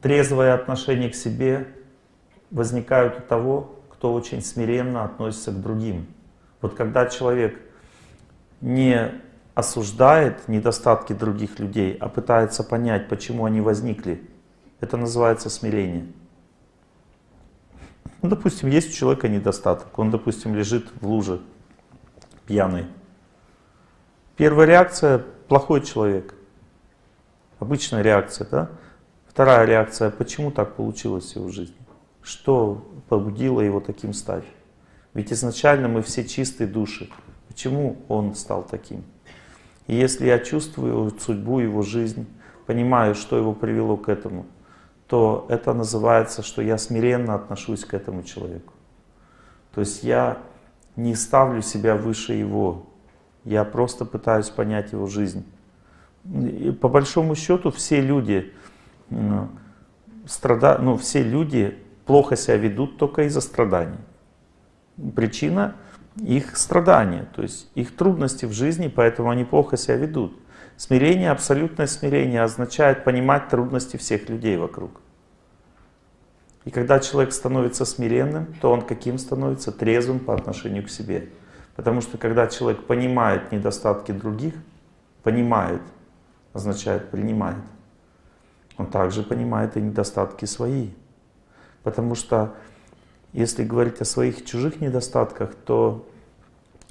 трезвое отношение к себе возникает у того, кто очень смиренно относится к другим. Вот когда человек не осуждает недостатки других людей, а пытается понять, почему они возникли, это называется смирение. Ну, допустим, есть у человека недостаток, он, допустим, лежит в луже пьяный. Первая реакция – плохой человек. Обычная реакция, да? Вторая реакция – почему так получилось его жизни? Что побудило его таким стать? Ведь изначально мы все чистые души. Почему он стал таким? И если я чувствую судьбу его жизни, понимаю, что его привело к этому, то это называется, что я смиренно отношусь к этому человеку. То есть я не ставлю себя выше его, я просто пытаюсь понять его жизнь. И по большому счету все люди страдают, ну все люди плохо себя ведут только из-за страданий. Причина их страдания, то есть их трудности в жизни, поэтому они плохо себя ведут. Смирение, абсолютное смирение означает понимать трудности всех людей вокруг. И когда человек становится смиренным, то он каким становится? Трезвым по отношению к себе. Потому что когда человек понимает недостатки других, понимает, означает принимает, он также понимает и недостатки свои. Потому что если говорить о своих чужих недостатках, то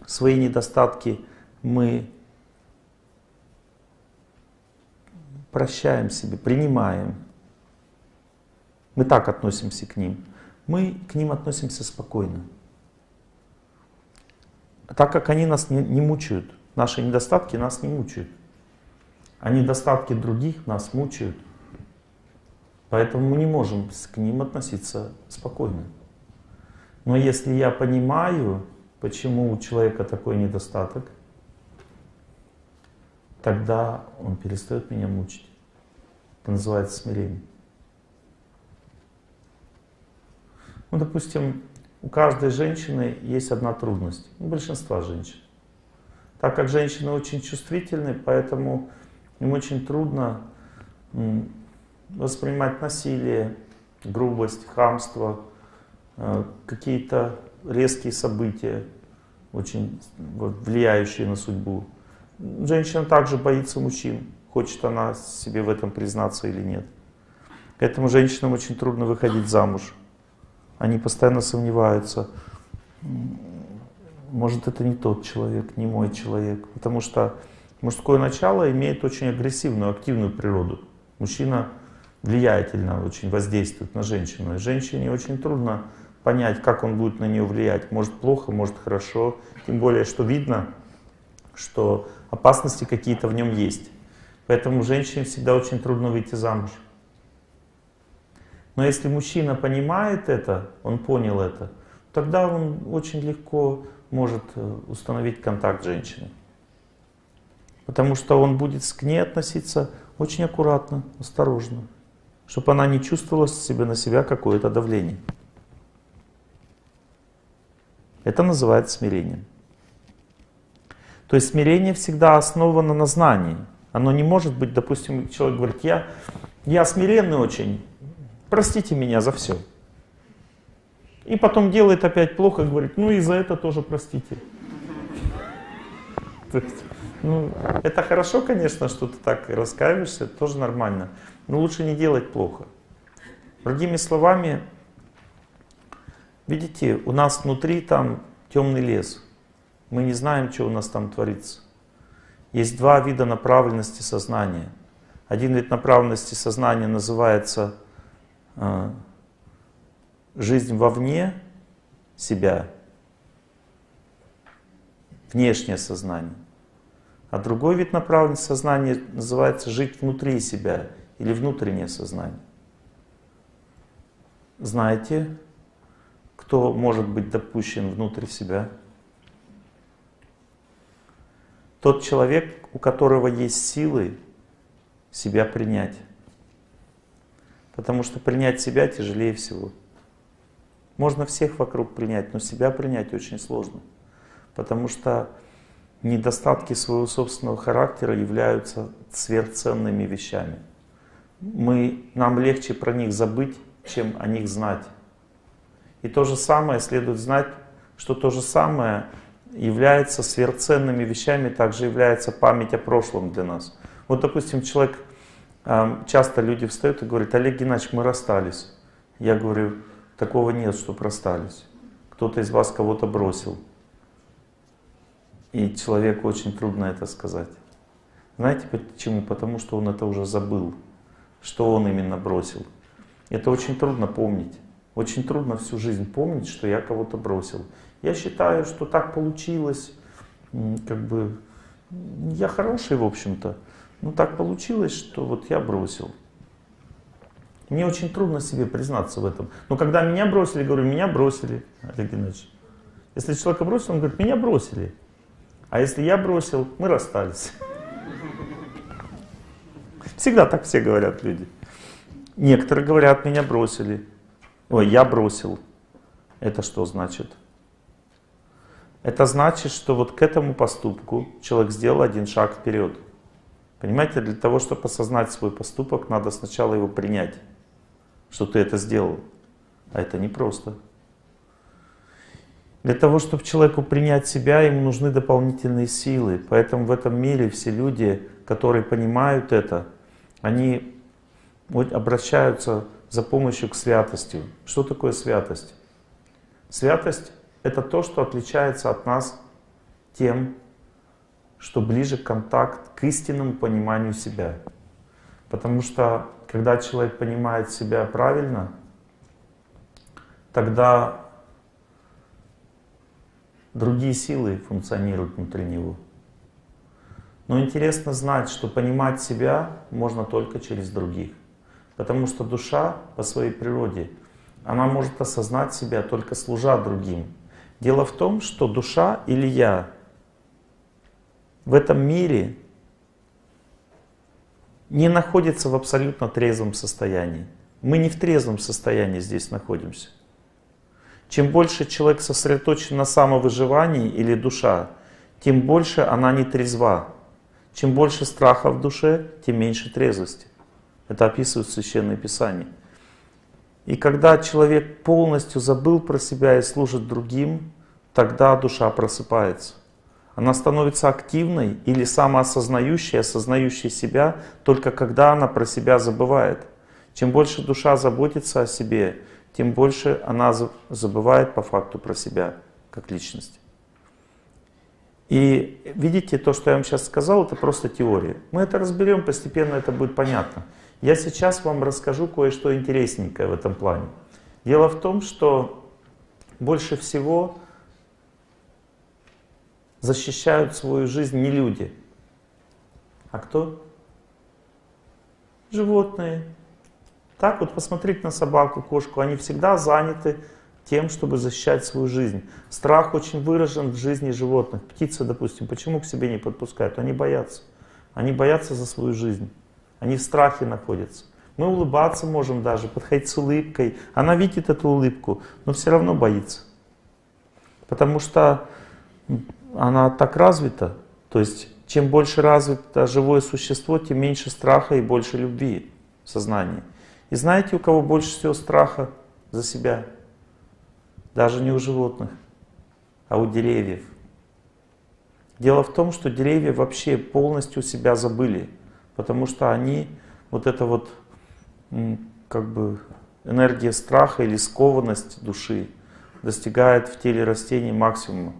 свои недостатки мы прощаем себе, принимаем. Мы так относимся к ним. Мы к ним относимся спокойно. Так как они нас не, не мучают, наши недостатки нас не мучают. А недостатки других нас мучают. Поэтому мы не можем к ним относиться спокойно. Но если я понимаю, почему у человека такой недостаток, тогда он перестает меня мучить. Это называется смирение. Ну, допустим, у каждой женщины есть одна трудность, у большинства женщин. Так как женщины очень чувствительны, поэтому им очень трудно воспринимать насилие, грубость, хамство, э, какие-то резкие события, очень влияющие на судьбу. Женщина также боится мужчин, хочет она себе в этом признаться или нет. Поэтому женщинам очень трудно выходить замуж. Они постоянно сомневаются, может это не тот человек, не мой человек. Потому что мужское начало имеет очень агрессивную, активную природу. Мужчина влиятельно очень воздействует на женщину. И женщине очень трудно понять, как он будет на нее влиять. Может плохо, может хорошо. Тем более, что видно, что опасности какие-то в нем есть. Поэтому женщине всегда очень трудно выйти замуж. Но если мужчина понимает это, он понял это, тогда он очень легко может э, установить контакт с женщиной. Потому что он будет к ней относиться очень аккуратно, осторожно чтобы она не чувствовала себе на себя какое-то давление. Это называется смирением. То есть смирение всегда основано на знании. Оно не может быть, допустим, человек говорит, я, я смиренный очень, простите меня за все. И потом делает опять плохо, говорит, ну и за это тоже простите. ну, это хорошо, конечно, что ты так раскаиваешься, это тоже нормально. Но лучше не делать плохо. Другими словами, видите, у нас внутри там темный лес. Мы не знаем, что у нас там творится. Есть два вида направленности сознания. Один вид направленности сознания называется э, жизнь вовне себя, внешнее сознание. А другой вид направленности сознания называется жить внутри себя или внутреннее сознание. Знаете, кто может быть допущен внутрь себя? Тот человек, у которого есть силы себя принять. Потому что принять себя тяжелее всего. Можно всех вокруг принять, но себя принять очень сложно. Потому что недостатки своего собственного характера являются сверхценными вещами. мы, нам легче про них забыть, чем о них знать. И то же самое следует знать, что то же самое является сверхценными вещами, также является память о прошлом для нас. Вот, допустим, человек, часто люди встают и говорят, Олег Геннадьевич, мы расстались. Я говорю, такого нет, чтобы расстались. Кто-то из вас кого-то бросил. И человеку очень трудно это сказать. Знаете почему? Потому что он это уже забыл, что он именно бросил. Это очень трудно помнить. Очень трудно всю жизнь помнить, что я кого-то бросил. Я считаю, что так получилось, как бы, я хороший, в общем-то, но так получилось, что вот я бросил. Мне очень трудно себе признаться в этом. Но когда меня бросили, говорю, меня бросили, Олег Геннадьевич. Если человека бросил, он говорит, меня бросили. А если я бросил, мы расстались. Всегда так все говорят люди. Некоторые говорят, меня бросили. Ой, я бросил. Это что значит? Это значит, что вот к этому поступку человек сделал один шаг вперед. Понимаете, для того, чтобы осознать свой поступок, надо сначала его принять, что ты это сделал. А это непросто. Для того, чтобы человеку принять себя, ему нужны дополнительные силы. Поэтому в этом мире все люди, которые понимают это, они обращаются за помощью к святости. Что такое святость? Святость — это то, что отличается от нас тем, что ближе контакт к истинному пониманию себя. Потому что когда человек понимает себя правильно, тогда другие силы функционируют внутри него. Но интересно знать, что понимать себя можно только через других. Потому что душа по своей природе, она может осознать себя только служа другим. Дело в том, что душа или я в этом мире не находится в абсолютно трезвом состоянии. Мы не в трезвом состоянии здесь находимся. Чем больше человек сосредоточен на самовыживании или душа, тем больше она не трезва. Чем больше страха в душе, тем меньше трезвости. Это описывает Священное Писание. И когда человек полностью забыл про себя и служит другим, тогда душа просыпается. Она становится активной или самоосознающей, осознающей себя, только когда она про себя забывает. Чем больше душа заботится о себе, тем больше она забывает по факту про себя как личность. И видите, то, что я вам сейчас сказал, это просто теория. Мы это разберем, постепенно это будет понятно. Я сейчас вам расскажу кое-что интересненькое в этом плане. Дело в том, что больше всего защищают свою жизнь не люди, а кто? Животные, так вот посмотреть на собаку, кошку, они всегда заняты тем, чтобы защищать свою жизнь. Страх очень выражен в жизни животных. Птицы, допустим, почему к себе не подпускают? Они боятся. Они боятся за свою жизнь. Они в страхе находятся. Мы улыбаться можем даже, подходить с улыбкой. Она видит эту улыбку, но все равно боится. Потому что она так развита. То есть, чем больше развито живое существо, тем меньше страха и больше любви в сознании. И знаете, у кого больше всего страха за себя? Даже не у животных, а у деревьев. Дело в том, что деревья вообще полностью себя забыли, потому что они, вот это вот, как бы, энергия страха или скованность души достигает в теле растений максимума.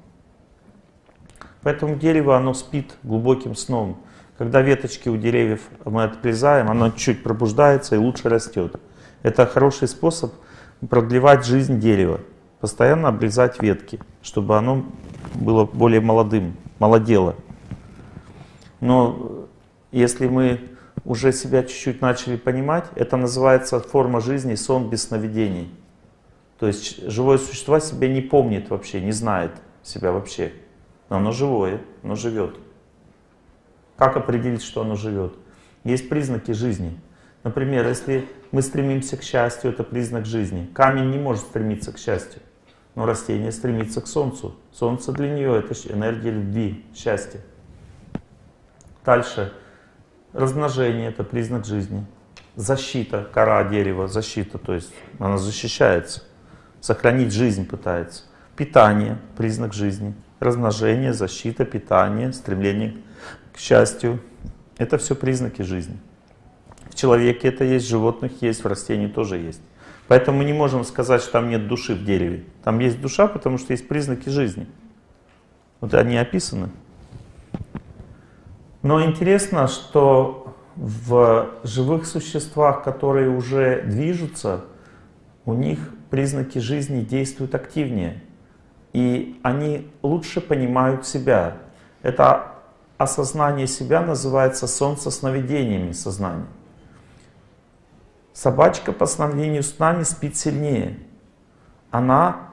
Поэтому дерево, оно спит глубоким сном. Когда веточки у деревьев мы отрезаем, оно чуть пробуждается и лучше растет. Это хороший способ продлевать жизнь дерева. Постоянно обрезать ветки, чтобы оно было более молодым, молодело. Но если мы уже себя чуть-чуть начали понимать, это называется форма жизни сон без сновидений. То есть живое существо себя не помнит вообще, не знает себя вообще. Но оно живое, оно живет. Как определить, что оно живет? Есть признаки жизни. Например, если мы стремимся к счастью, это признак жизни. Камень не может стремиться к счастью, но растение стремится к солнцу. Солнце для нее это энергия любви, счастья. Дальше. Размножение — это признак жизни. защита, кора дерева, защита, то есть она защищается, сохранить жизнь пытается. Питание, признак жизни, размножение, защита, питание, стремление к счастью. Это все признаки жизни. В человеке это есть, в животных есть, в растении тоже есть. Поэтому мы не можем сказать, что там нет души в дереве. Там есть душа, потому что есть признаки жизни. Вот они описаны. Но интересно, что в живых существах, которые уже движутся, у них признаки жизни действуют активнее. И они лучше понимают себя. Это осознание себя называется солнцесновидениями сознания. Собачка по сравнению с нами спит сильнее. Она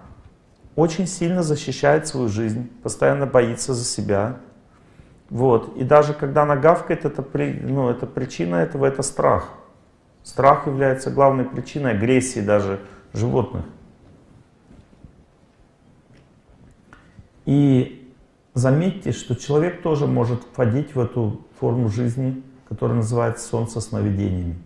очень сильно защищает свою жизнь, постоянно боится за себя. Вот. И даже когда она гавкает, это, ну, это причина этого это страх. Страх является главной причиной агрессии даже животных. И заметьте, что человек тоже может входить в эту форму жизни, которая называется солнце сновидениями.